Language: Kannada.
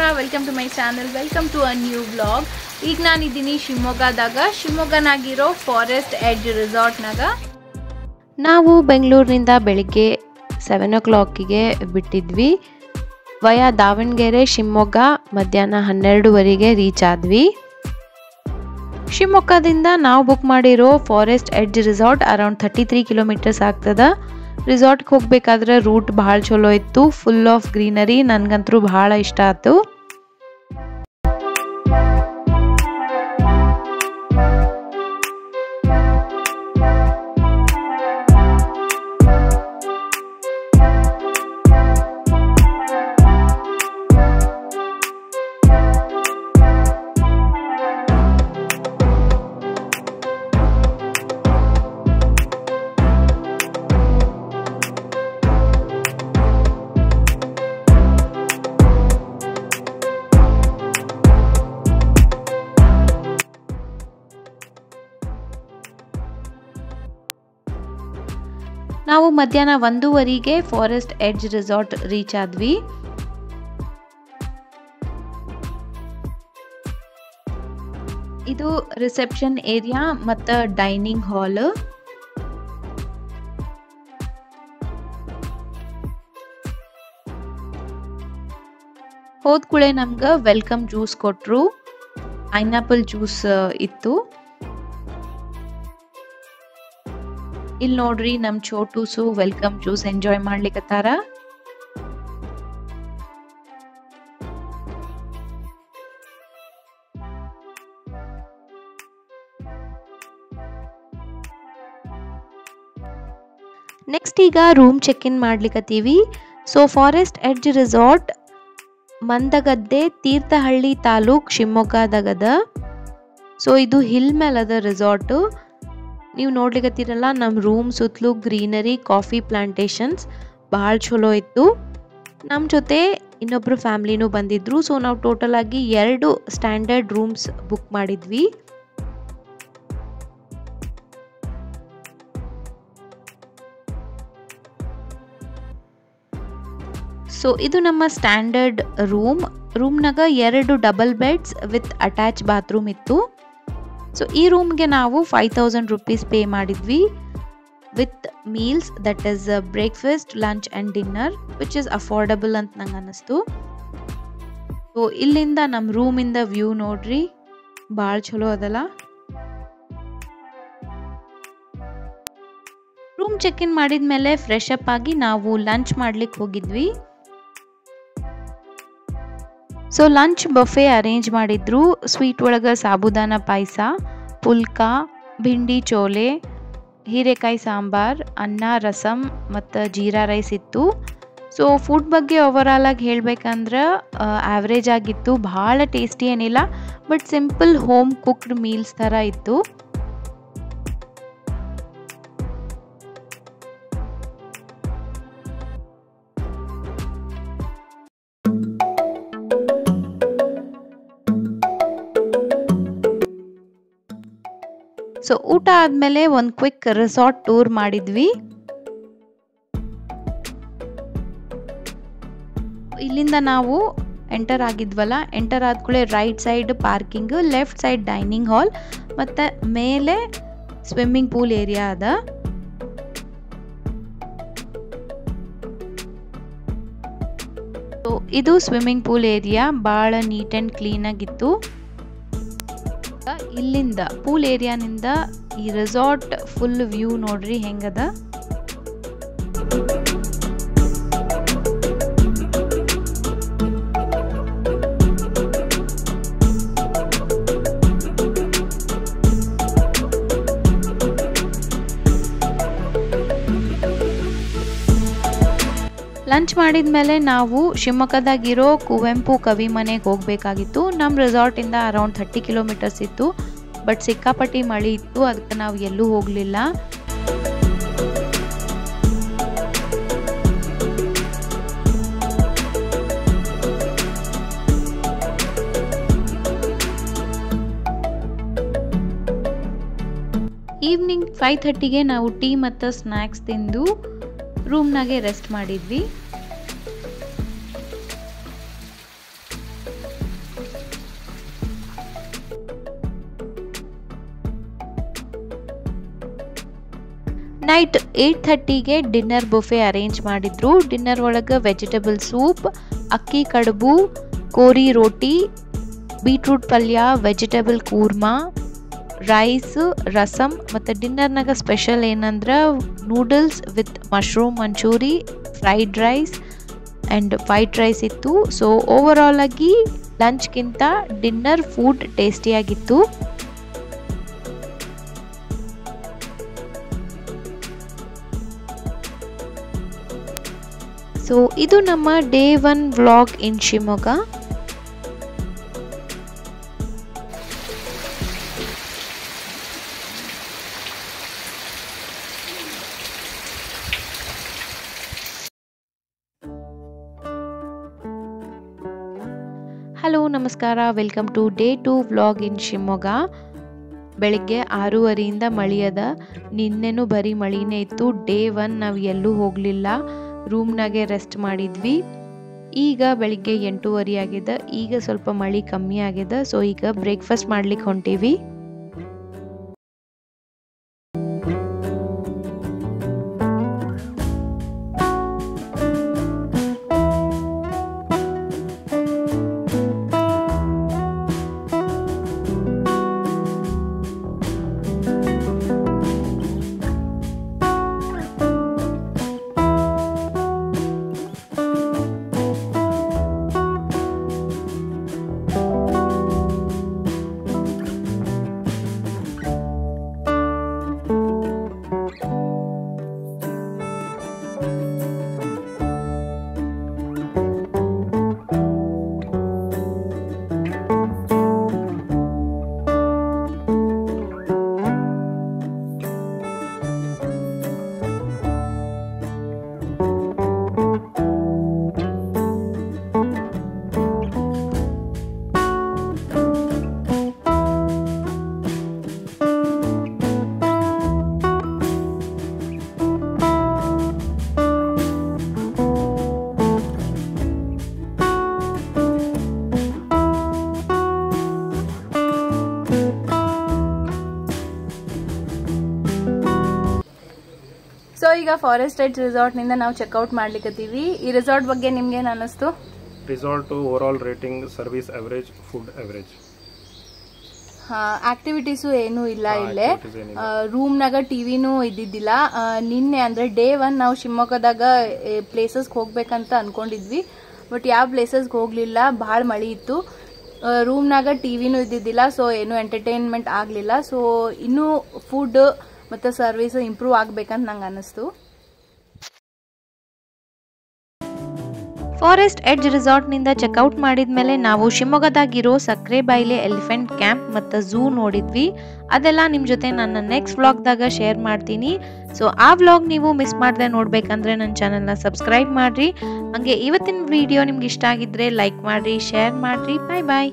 Welcome to my channel welcome to a new blog ಈಗ ನಾನಿದ್ದೀನಿ ಶಿವಮೊಗ್ಗದಾಗ ಶಿವಮೊಗ್ಗನಾಗಿರೋ ಫಾರೆಸ್ಟ್ ಎಡ್ಜ್ ರೆಸಾರ್ಟ್ನಾಗ ನಾವು ಬೆಂಗಳೂರಿನಿಂದ ಬೆಳಿಗ್ಗೆ ಸೆವೆನ್ ಓ ಕ್ಲಾಕಿಗೆ ಬಿಟ್ಟಿದ್ವಿ. ವಯ ದಾವಣಗೆರೆ, ಶಿವಮೊಗ್ಗ ಮಧ್ಯಾಹ್ನ ಹನ್ನೆರಡುವರೆಗೆ ರೀಚ್ ಆದ್ವಿ. ಶಿವಮೊಗ್ಗದಿಂದ ನಾವು ಬುಕ್ ಮಾಡಿರೋ forest edge resort around thirty three kilometres ಆಗ್ತದ ರಿಸಾರ್ಟ್ಗೆ ಹೋಗಬೇಕಾದ್ರೆ ರೂಟ್ ಭಾಳ ಚಲೋ ಇತ್ತು. ಫುಲ್ ಆಫ್ ಗ್ರೀನರಿ ನನಗಂತೂ ಭಾಳ ಇಷ್ಟ ಆಯ್ತು. ನಾವು ಮಧ್ಯಾಹ್ನ ಒಂದೂವರೆಗೆ ಫಾರೆಸ್ಟ್ ಎಡ್ಜ್ ರೆಸಾರ್ಟ್ ರೀಚ್ ಆದ್ವಿ. ಇದು ರಿಸೆಪ್ಷನ್ ಏರಿಯಾ ಮತ್ತು ಡೈನಿಂಗ್ ಹಾಲ್ ಹೋದ ಕೂಳೆ ನಮ್ಗೆ ವೆಲ್ಕಮ್ ಜ್ಯೂಸ್ ಕೊಟ್ಟರು ಪೈನಾಪಲ್ ಜ್ಯೂಸ್ ಇತ್ತು. ಇಲ್ಲಿ ನೋಡ್ರಿ ನಮ್ ಚೋಟೂಸು ವೆಲ್ಕಮ್ ಜ್ಯೂಸ್ ಎಂಜಾಯ್ ಮಾಡ್ಲಿಕ್ಕತ್ತಾರ ನೆಕ್ಸ್ಟ್ ಈಗ room check in ಮಾಡ್ಲಿಕ್ಕತ್ತೀವಿ so forest edge resort Mandagadde, Thirthahalli taluk ಶಿವಮೊಗ್ಗದಾಗದ. So ಇದು ಹಿಲ್ ಮೇಲದ ರೆಸಾರ್ಟು ನೀವು ನೋಡ್ಲಿಕ್ಕತ್ತೀರಲ್ಲ ನಮ್ಮ ರೂಮ್ ಸುತ್ತಲೂ ಗ್ರೀನರಿ ಕಾಫಿ ಪ್ಲಾಂಟೇಶನ್ಸ್ ಭಾಳ ಚಲೋ ಇತ್ತು. ನಮ್ಮ ಜೊತೆ ಇನ್ನೊಬ್ಬರು ಫ್ಯಾಮ್ಲಿನೂ ಬಂದಿದ್ರು. ಸೊ ನಾವು ಟೋಟಲ್ ಆಗಿ ಎರಡು ಸ್ಟ್ಯಾಂಡರ್ಡ್ ರೂಮ್ಸ್ ಬುಕ್ ಮಾಡಿದ್ವಿ. ಸೊ ಇದು ನಮ್ಮ ಸ್ಟ್ಯಾಂಡರ್ಡ್ ರೂಮ್ ರೂಮ್ನಾಗ ಎರಡು double beds with attach bathroom ಇತ್ತು. ಸೊ ಈ ರೂಮ್ಗೆ ನಾವು ಫೈವ್ ತೌಸಂಡ್ ರುಪೀಸ್ ಪೇ ಮಾಡಿದ್ವಿ with meals that is breakfast lunch and dinner which is affordable ಅಂತ ನಂಗೆ ಅನ್ನಿಸ್ತು. ಸೊ ಇಲ್ಲಿಂದ ನಮ್ಮ ರೂಮಿಂದ ವ್ಯೂ ನೋಡ್ರಿ, ಭಾಳ ಚಲೋ ಅದಲ್ಲ. ರೂಮ್ ಚೆಕ್ ಇನ್ ಮಾಡಿದ ಮೇಲೆ ಫ್ರೆಶ್ ಅಪ್ ಆಗಿ ನಾವು ಲಂಚ್ ಮಾಡ್ಲಿಕ್ಕೆ ಹೋಗಿದ್ವಿ. ಸೊ ಲಂಚ್ ಬಫೆ ಅರೇಂಜ್ ಮಾಡಿದ್ರು. ಸ್ವೀಟ್ ಒಳಗೆ ಸಾಬುದಾನ ಪಾಯಸ, ಪುಲ್ಕ, ಭಿಂಡಿ ಚೋಲೆ, ಹೀರೆಕಾಯಿ ಸಾಂಬಾರ್, ಅನ್ನ ರಸಮ್ ಮತ್ತು ಜೀರಾ ರೈಸ್ ಇತ್ತು. ಸೊ ಫುಡ್ ಬಗ್ಗೆ ಓವರಾಲ್ ಆಗಿ ಹೇಳ್ಬೇಕಂದ್ರೆ ಆವ್ರೇಜ್ ಆಗಿತ್ತು. ಭಾಳ ಟೇಸ್ಟಿ ಏನಿಲ್ಲ but simple home cooked meals ಥರ ಇತ್ತು. ಸೊ ಊಟ ಆದಮೇಲೆ ಒಂದು ಕ್ವಿಕ್ ರೆಸಾರ್ಟ್ ಟೂರ್ ಮಾಡಿದ್ವಿ. ಇಲ್ಲಿಂದ ನಾವು ಎಂಟರ್ ಆಗಿದ್ವಲ್ಲ ಎಂಟರ್ ಆದ ಕೂಡ right side parking left side dining hall ಮತ್ತು ಮೇಲೆ ಸ್ವಿಮ್ಮಿಂಗ್ ಪೂಲ್ ಏರಿಯಾ ಅದ. ಇದು ಸ್ವಿಮ್ಮಿಂಗ್ ಪೂಲ್ ಏರಿಯಾ ಭಾಳ ನೀಟ್ ಆ್ಯಂಡ್ ಕ್ಲೀನಾಗಿತ್ತು ಇಲ್ಲಿಂದ ಪೂಲ್ ಏರಿಯಾನಿಂದ ಈ ರೆಸಾರ್ಟ್ ಫುಲ್ ವ್ಯೂ ನೋಡ್ರಿ ಹೆಂಗದ. ಲಂಚ್ ಮಾಡಿದ ಮೇಲೆ ನಾವು ಶಿವಮೊಗ್ಗದಾಗಿರೋ ಕುವೆಂಪು ಕವಿ ಮನೆಗೆ ಹೋಗಬೇಕಾಗಿತ್ತು. ನಮ್ಮ ರೆಸಾರ್ಟಿಂದ ಅರೌಂಡ್ ಥರ್ಟಿ ಕಿಲೋಮೀಟರ್ಸ್ ಇತ್ತು. ಬಟ್ ಸಿಕ್ಕಾಪಟ್ಟಿ ಮಳೆ ಇತ್ತು, ಅದಕ್ಕೆ ನಾವು ಎಲ್ಲೂ ಹೋಗಲಿಲ್ಲ. ಈವ್ನಿಂಗ್ ಫೈವ್ ಥರ್ಟಿಗೆ ನಾವು ಟೀ ಮತ್ತು ಸ್ನ್ಯಾಕ್ಸ್ ತಿಂದು ರೂಮ್ನಾಗೆ ರೆಸ್ಟ್ ಮಾಡಿದ್ವಿ. ನೈಟ್ ಏಯ್ಟ್ ಥರ್ಟಿಗೆ ಡಿನ್ನರ್ ಬುಫೆ ಅರೇಂಜ್ ಮಾಡಿದ್ರು. ಡಿನ್ನರ್ ಒಳಗೆ ವೆಜಿಟೇಬಲ್ ಸೂಪ್, ಅಕ್ಕಿ ಕಡುಬು, ಕೋರಿ ರೋಟಿ, ಬೀಟ್ರೂಟ್ ಪಲ್ಯ, ವೆಜಿಟೇಬಲ್ ಕೂರ್ಮಾ, ರೈಸ್ ರಸಮ್ ಮತ್ತು ಡಿನ್ನರ್ನಾಗ ಸ್ಪೆಷಲ್ ಏನಂದ್ರೆ noodles with mushroom manchurian, fried rice and white rice ಇತ್ತು. ಸೊ ಓವರ್ ಆಲ್ ಆಗಿ ಲಂಚ್ಗಿಂತ ಡಿನ್ನರ್ ಫುಡ್ ಟೇಸ್ಟಿಯಾಗಿತ್ತು. ಸೊ ಇದು ನಮ್ಮ day one vlog in Shivamogga. Hello ನಮಸ್ಕಾರ. Welcome to day two vlog in Shivamogga. ಬೆಳಿಗ್ಗೆ ಆರೂವರೆಯಿಂದ ಮಳೆಯದ. ನಿನ್ನೆನೂ ಬರೀ ಮಳಿನೇ ಇತ್ತು. ಡೇ ಒನ್ ನಾವು ಎಲ್ಲೂ ಹೋಗಲಿಲ್ಲ. ರೂಮ್ನಾಗೆ ರೆಸ್ಟ್ ಮಾಡಿದ್ವಿ. ಈಗ ಬೆಳಿಗ್ಗೆ ಎಂಟೂವರೆ ಆಗಿದೆ. ಈಗ ಸ್ವಲ್ಪ ಮಳೆ ಕಮ್ಮಿ ಆಗಿದೆ. ಸೊ ಈಗ ಬ್ರೇಕ್ಫಾಸ್ಟ್ ಮಾಡ್ಲಿಕ್ಕೆ ಹೊಂಟೀವಿ. ಈಗ ಫಾರೆಸ್ಟ್ ಐಟ್ ರಿಸಾರ್ಟ್ನಿಂದ ನಾವು ಚೆಕ್ಔಟ್ ಮಾಡ್ಲಿಕ್ಕೀವಿ ಈ ರೆಸಾರ್ಟ್ ಬಗ್ಗೆ ನಿಮ್ಗೆ ಏನ್ ಅನಿಸ್ತು resort over all rating service average food average activities ಏನೂ ಇಲ್ಲ ಇಲ್ಲೇ. ರೂಮ್ನಾಗ ಟಿವಿನೂ ಇದ್ದಿದ್ದಿಲ್ಲ. ನಿನ್ನೆ ಅಂದ್ರೆ ಡೇ ಒನ್ ನಾವು ಶಿವಮೊಗ್ಗದಾಗ ಪ್ಲೇಸಸ್ಗೆ ಹೋಗ್ಬೇಕಂತ ಅನ್ಕೊಂಡಿದ್ವಿ. ಬಟ್ ಯಾವ ಪ್ಲೇಸಸ್ಗೆ ಹೋಗ್ಲಿಲ್ಲ? ಭಾಳ ಮಳಿ ಇತ್ತು. ರೂಮ್ನಾಗ ಟಿವಿನೂ ಇದ್ದಿದ್ದಿಲ್ಲ ಸೊ ಏನು ಎಂಟರ್ಟೈನ್ಮೆಂಟ್ ಆಗಲಿಲ್ಲ. ಸೊ ಇನ್ನೂ ಫುಡ್ ಮತ್ತು ಸರ್ವಿಸ್ ಇಂಪ್ರೂವ್ ಆಗಬೇಕಂತ ನಂಗೆ ಅನಿಸ್ತು. ಫಾರೆಸ್ಟ್ ಎಡ್ಜ್ ರಿಸಾರ್ಟ್ನಿಂದ ಚೆಕ್ಔಟ್ ಮಾಡಿದ್ಮೇಲೆ ನಾವು ಶಿವಮೊಗ್ಗದಾಗಿರೋ ಸಕ್ರೆ ಬಾಯಿಲೆ ಎಲಿಫೆಂಟ್ ಕ್ಯಾಂಪ್ ಮತ್ತು ಝೂ ನೋಡಿದ್ವಿ. ಅದೆಲ್ಲ ನಿಮ್ಮ ಜೊತೆ ನನ್ನ ನೆಕ್ಸ್ಟ್ ವ್ಲಾಗ್ದಾಗ ಶೇರ್ ಮಾಡ್ತೀನಿ. ಸೊ, ಆ ವ್ಲಾಗ್ ನೀವು ಮಿಸ್ ಮಾಡದೆ ನೋಡಬೇಕಂದ್ರೆ ನನ್ನ ಚಾನಲ್ನ ಸಬ್ಸ್ಕ್ರೈಬ್ ಮಾಡಿರಿ. ಹಾಗೆ ಇವತ್ತಿನ ವಿಡಿಯೋ ನಿಮ್ಗೆ ಇಷ್ಟ ಆಗಿದ್ದರೆ ಲೈಕ್ ಮಾಡಿರಿ, ಶೇರ್ ಮಾಡಿರಿ. ಬಾಯ್ ಬಾಯ್.